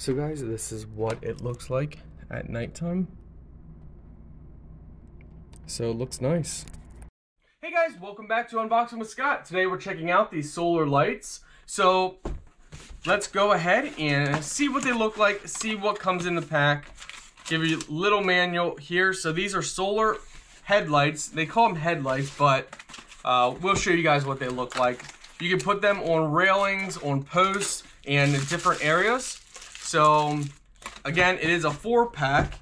So guys, this is what it looks like at nighttime. So it looks nice. Hey guys, welcome back to Unboxing with Scott. Today we're checking out these solar lights. So let's go ahead and see what they look like, see what comes in the pack. Give you a little manual here. So these are solar headlights. They call them headlights, but uh, we'll show you guys what they look like. You can put them on railings, on posts, and different areas. So again, it is a four pack.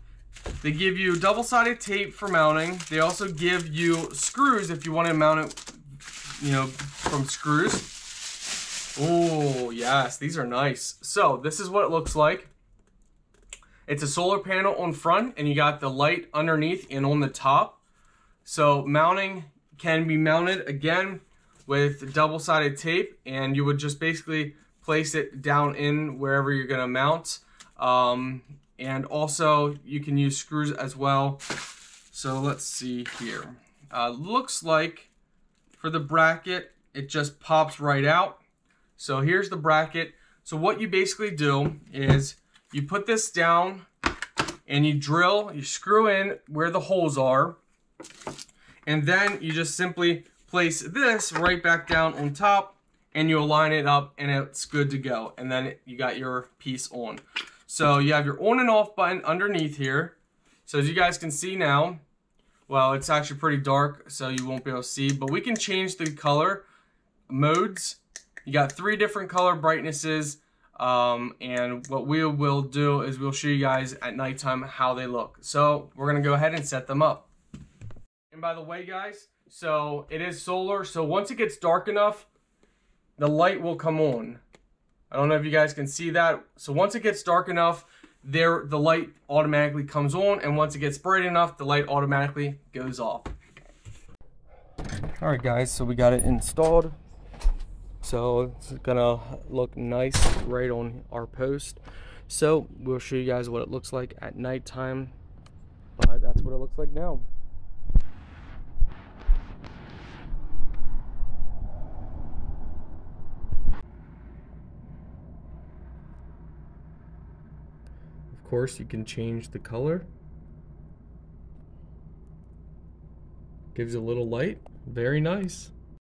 They give you double-sided tape for mounting. They also give you screws if you want to mount it, you know, from screws. Oh, yes, these are nice. So this is what it looks like. It's a solar panel on front and you got the light underneath and on the top. So mounting can be mounted again with double-sided tape and you would just basically place it down in wherever you're gonna mount. Um, and also you can use screws as well. So let's see here. Uh, looks like for the bracket, it just pops right out. So here's the bracket. So what you basically do is you put this down and you drill, you screw in where the holes are, and then you just simply place this right back down on top and you align it up and it's good to go. And then you got your piece on. So you have your on and off button underneath here. So as you guys can see now, well, it's actually pretty dark, so you won't be able to see, but we can change the color modes. You got three different color brightnesses, um, and what we will do is we'll show you guys at nighttime how they look. So we're gonna go ahead and set them up. And by the way, guys, so it is solar, so once it gets dark enough, the light will come on. I don't know if you guys can see that. So once it gets dark enough, there the light automatically comes on and once it gets bright enough, the light automatically goes off. All right guys, so we got it installed. So it's gonna look nice right on our post. So we'll show you guys what it looks like at nighttime, but that's what it looks like now. Course, you can change the color. Gives a little light. Very nice.